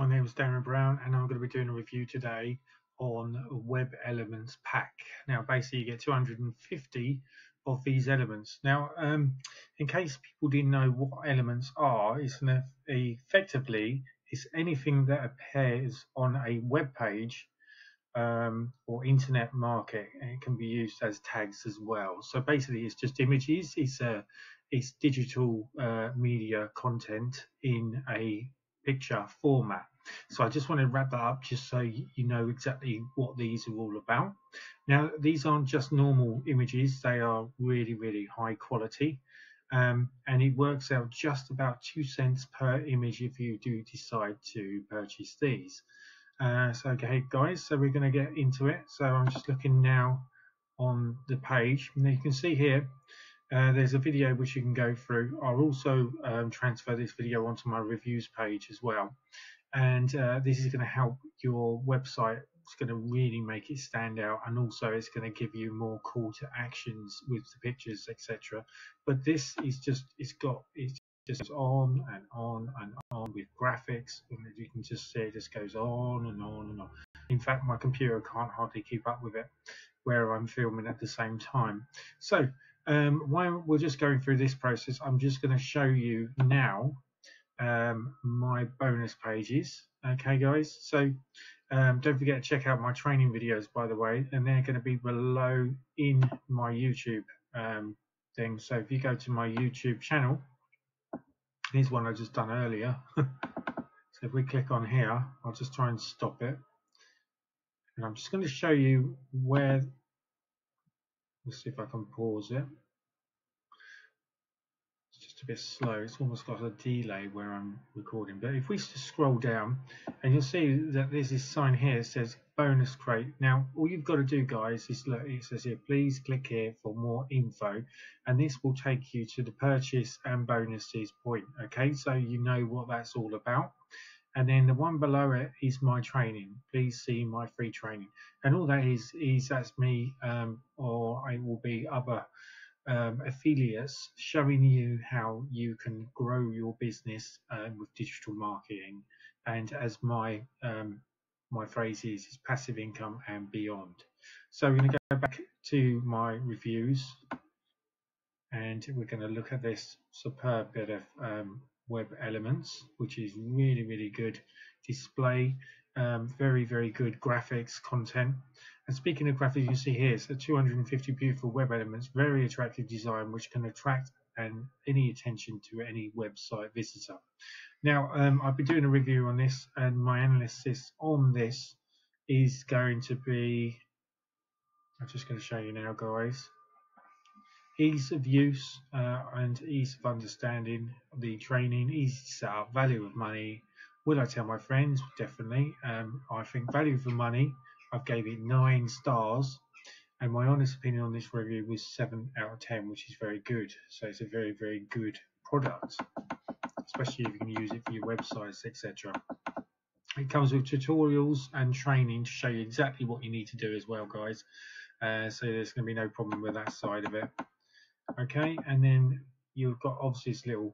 My name is Darren Brown and I'm going to be doing a review today on Web Elements Pack. Now basically you get 250 of these elements. Now um, in case people didn't know what elements are, it's an, effectively it's anything that appears on a web page um, or internet market and it can be used as tags as well. So basically it's just images, it's a it's digital uh, media content in a picture format. So I just want to wrap that up just so you know exactly what these are all about. Now, these aren't just normal images, they are really, really high quality. Um, and it works out just about two cents per image if you do decide to purchase these. Uh, so, okay, guys, so we're going to get into it. So I'm just looking now on the page. Now you can see here uh, there's a video which you can go through. I'll also um, transfer this video onto my reviews page as well. And uh, this is going to help your website. It's going to really make it stand out, and also it's going to give you more call to actions with the pictures, etc. But this is just it's got it's just on and on and on with graphics, and you can just see, it just goes on and on and on. In fact, my computer can't hardly keep up with it, where I'm filming at the same time. So um, while we're just going through this process, I'm just going to show you now um, my bonus pages. Okay, guys. So um, don't forget to check out my training videos, by the way, and they're going to be below in my YouTube um, thing. So if you go to my YouTube channel, here's one I just done earlier. so if we click on here, I'll just try and stop it. And I'm just going to show you where Let's see if I can pause it. It's just a bit slow. It's almost got a delay where I'm recording. But if we scroll down, and you'll see that there's this sign here says bonus crate. Now, all you've got to do, guys, is look, it says here, please click here for more info. And this will take you to the purchase and bonuses point. Okay, so you know what that's all about and then the one below it is my training. Please see my free training. And all that is is that's me um, or it will be other um, affiliates showing you how you can grow your business um, with digital marketing. And as my um, my phrase is, is passive income and beyond. So we're going to go back to my reviews. And we're going to look at this superb bit of um, web elements which is really really good display um, very very good graphics content. And speaking of graphics you see here a 250 beautiful web elements very attractive design which can attract and any attention to any website visitor. Now um, I'll be doing a review on this and my analysis on this is going to be I'm just going to show you now guys ease of use uh, and ease of understanding the training, easy to set up, value of money. Would I tell my friends? Definitely. Um, I think value for money, I've gave it nine stars. And my honest opinion on this review was seven out of ten, which is very good. So it's a very, very good product, especially if you can use it for your websites, etc. It comes with tutorials and training to show you exactly what you need to do as well, guys. Uh, so there's going to be no problem with that side of it okay and then you've got obviously this little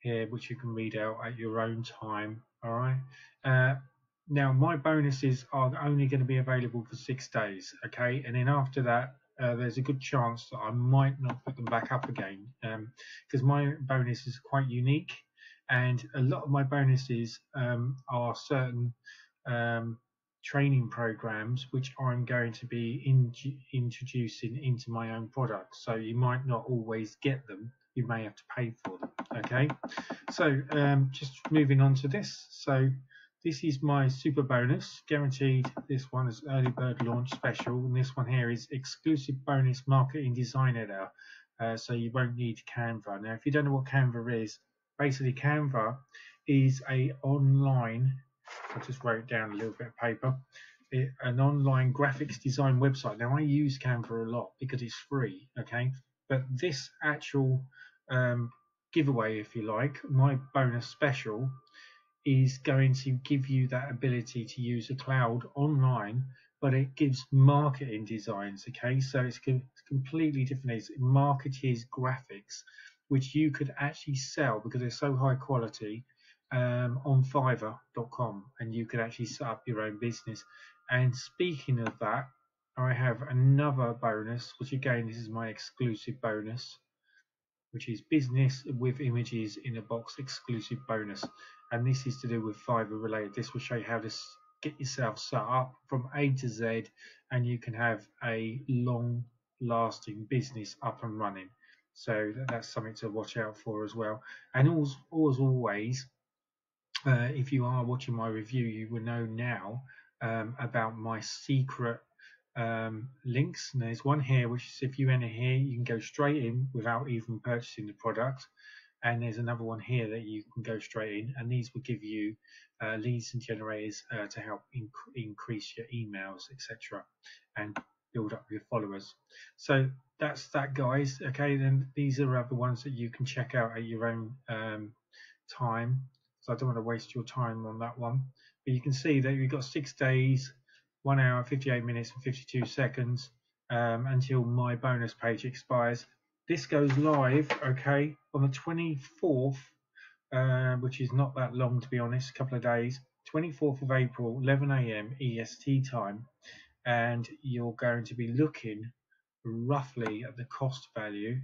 here which you can read out at your own time all right? Uh, now my bonuses are only going to be available for six days okay? And then after that uh, there's a good chance that I might not put them back up again because um, my bonus is quite unique and a lot of my bonuses um, are certain um, training programs which I'm going to be in, introducing into my own products. So you might not always get them. You may have to pay for them. Okay. So um, just moving on to this. So this is my super bonus guaranteed. This one is early bird launch special. And this one here is exclusive bonus marketing design editor. Uh, so you won't need Canva. Now, if you don't know what Canva is, basically Canva is a online I just wrote down a little bit of paper. It, an online graphics design website. Now I use Canva a lot because it's free, okay? But this actual um, giveaway, if you like, my bonus special is going to give you that ability to use a cloud online, but it gives marketing designs, okay? So it's completely different. It's marketeers graphics, which you could actually sell because they're so high quality um, on Fiverr.com, and you could actually set up your own business. And speaking of that, I have another bonus, which again, this is my exclusive bonus, which is business with images in a box exclusive bonus. And this is to do with Fiverr related. This will show you how to get yourself set up from A to Z, and you can have a long lasting business up and running. So that's something to watch out for as well. And as, as always, uh, if you are watching my review, you will know now um, about my secret um, links. And there's one here, which is if you enter here, you can go straight in without even purchasing the product. And there's another one here that you can go straight in, and these will give you uh, leads and generators uh, to help inc increase your emails, etc., and build up your followers. So that's that, guys. Okay, then these are other ones that you can check out at your own um, time. So I don't want to waste your time on that one. But you can see that we've got six days 1 hour 58 minutes and 52 seconds um, until my bonus page expires this goes live okay on the 24th uh, which is not that long to be honest a couple of days 24th of April 11 a.m. EST time and you're going to be looking roughly at the cost value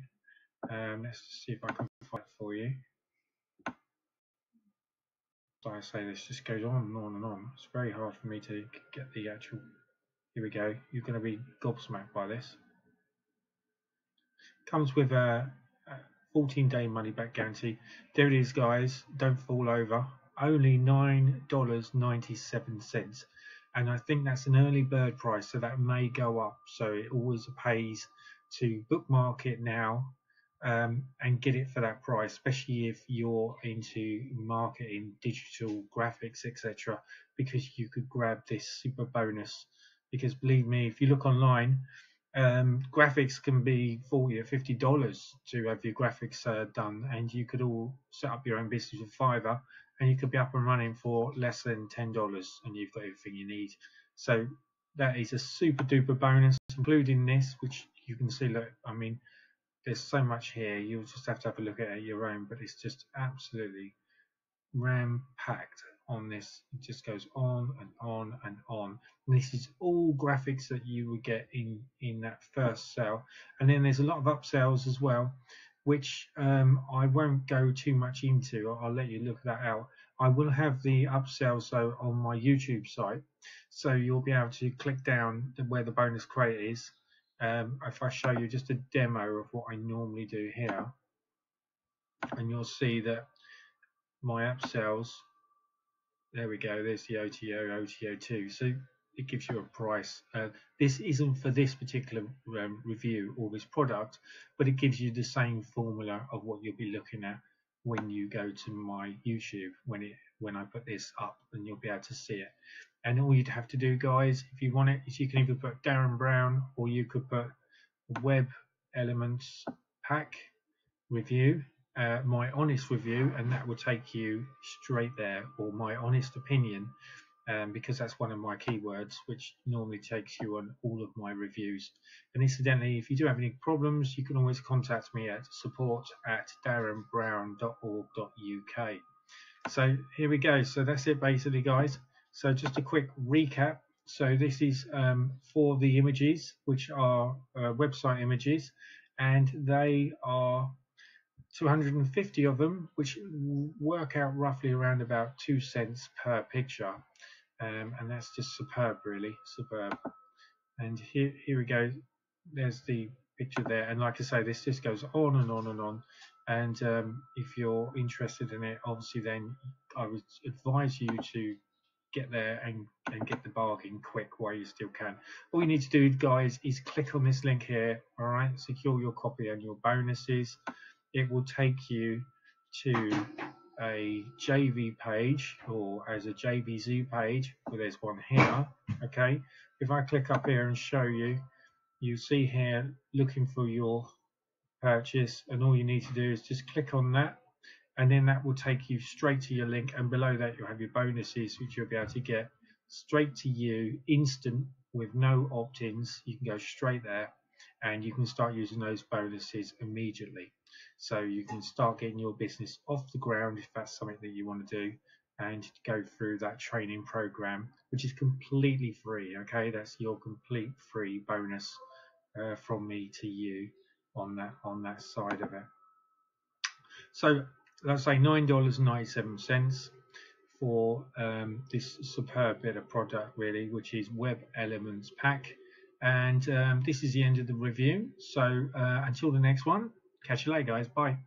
um, let's see if I can find it for you I say, this just goes on and on and on. It's very hard for me to get the actual. Here we go. You're going to be gobsmacked by this. Comes with a 14 day money back guarantee. There it is, guys. Don't fall over. Only $9.97. And I think that's an early bird price, so that may go up. So it always pays to bookmark it now um, and get it for that price, especially if you're into marketing, digital graphics, etc. Because you could grab this super bonus. Because believe me, if you look online, um, graphics can be forty or fifty dollars to have your graphics uh, done, and you could all set up your own business with Fiverr, and you could be up and running for less than ten dollars, and you've got everything you need. So that is a super duper bonus, including this, which you can see. Look, I mean there's so much here. You'll just have to have a look at it your own, but it's just absolutely ram packed on this. It just goes on and on and on. And this is all graphics that you would get in in that first sale. And then there's a lot of upsells as well, which um, I won't go too much into. I'll, I'll let you look that out. I will have the upsells though on my YouTube site, so you'll be able to click down where the bonus crate is um, if I show you just a demo of what I normally do here, and you'll see that my upsells, there we go, there's the OTO, OTO2. So it gives you a price. Uh, this isn't for this particular um, review or this product, but it gives you the same formula of what you'll be looking at when you go to my YouTube when it when I put this up and you'll be able to see it and all you'd have to do guys if you want it is you can either put Darren Brown or you could put web elements pack review uh, my honest review and that will take you straight there or my honest opinion um, because that's one of my keywords which normally takes you on all of my reviews. And incidentally if you do have any problems you can always contact me at support at darrenbrown.org.uk so here we go. So that's it basically guys so just a quick recap. So this is um, for the images, which are uh, website images, and they are 250 of them, which work out roughly around about two cents per picture. Um, and that's just superb, really, superb. And here, here we go. There's the picture there. And like I say, this just goes on and on and on. And um, if you're interested in it, obviously, then I would advise you to get there and, and get the bargain quick while you still can. All you need to do, guys, is click on this link here, all right? Secure your copy and your bonuses. It will take you to a JV page or as a JVZoo page. Well, there's one here, okay? If I click up here and show you, you see here looking for your purchase and all you need to do is just click on that and then that will take you straight to your link and below that you'll have your bonuses which you'll be able to get straight to you instant with no opt-ins you can go straight there and you can start using those bonuses immediately So you can start getting your business off the ground if that's something that you want to do and go through that training program, which is completely free. Okay, that's your complete free bonus uh, from me to you on that on that side of it. So let's say nine dollars ninety seven cents for um, this superb bit of product really, which is Web Elements Pack. And um, this is the end of the review. So uh, until the next one, catch you later, guys. Bye.